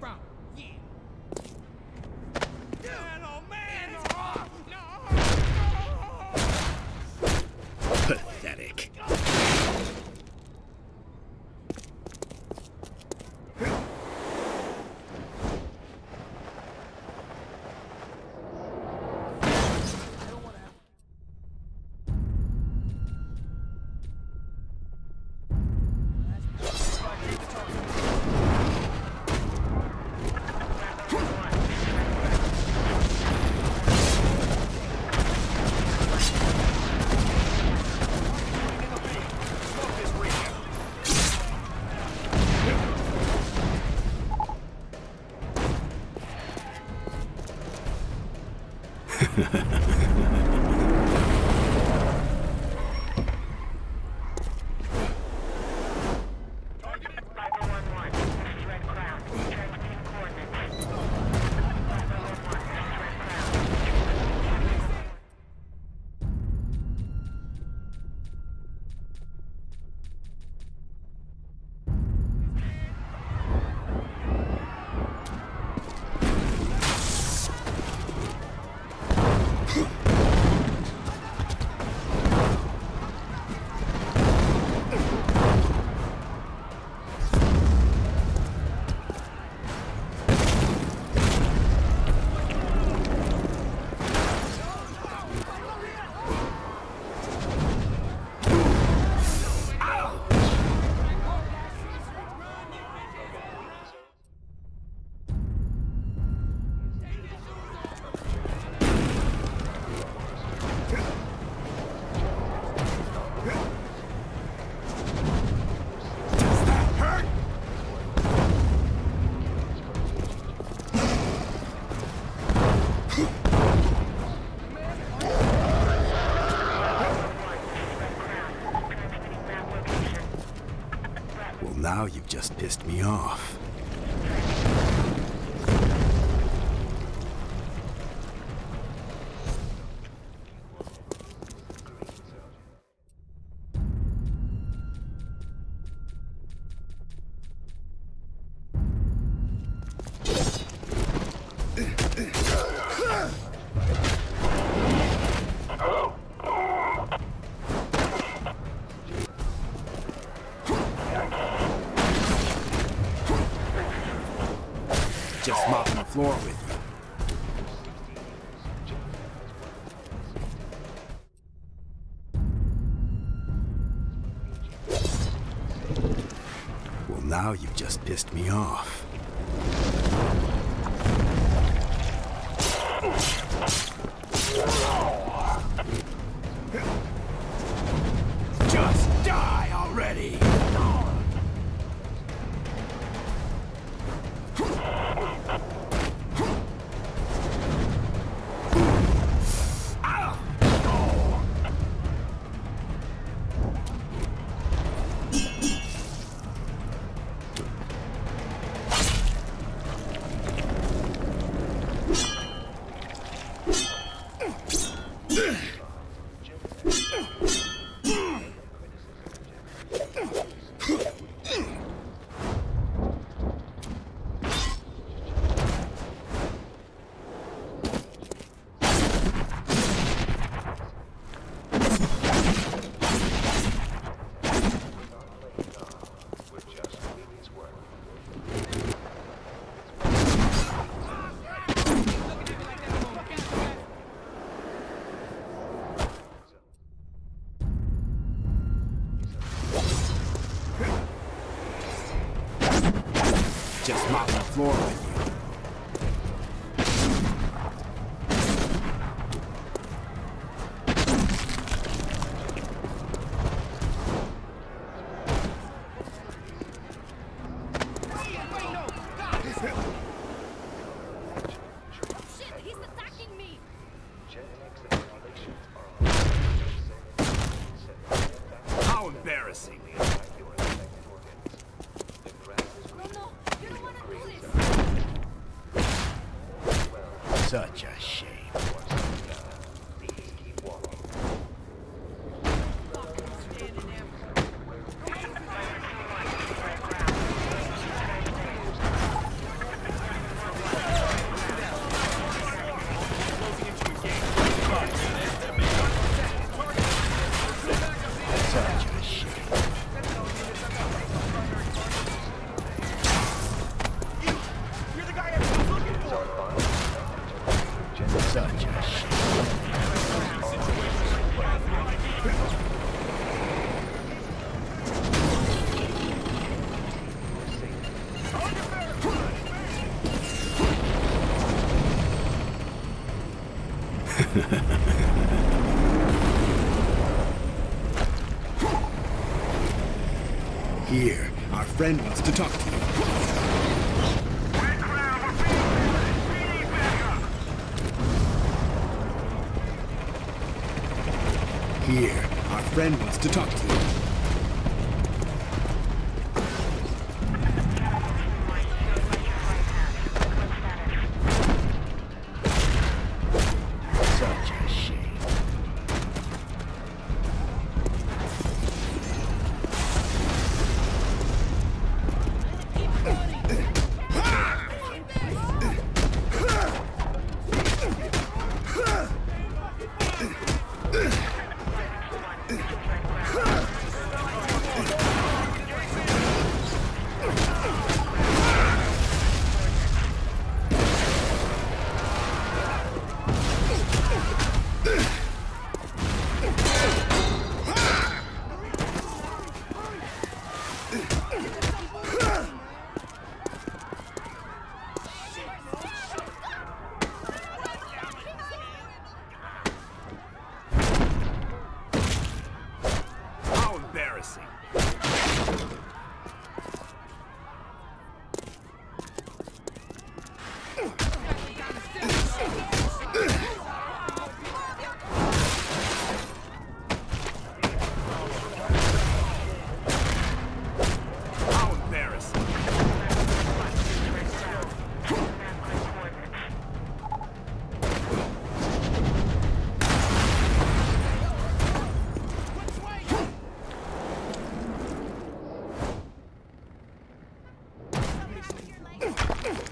from? Ha ha ha. You've just pissed me off. Now you've just pissed me off. Just mopping the floor with you. How embarrassing! Here, our friend wants to talk to you. Here, our friend wants to talk to you. Yeah.